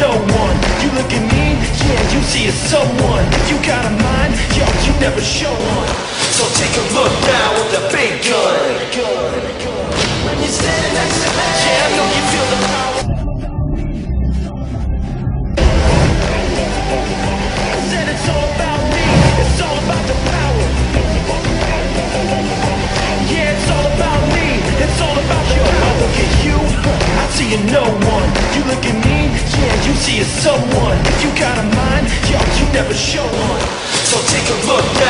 no one. You look at me, yeah, you see it's someone. You got a mind, yo, you never show one. So take someone. If you got a mind, yo, you never show one. So take a look now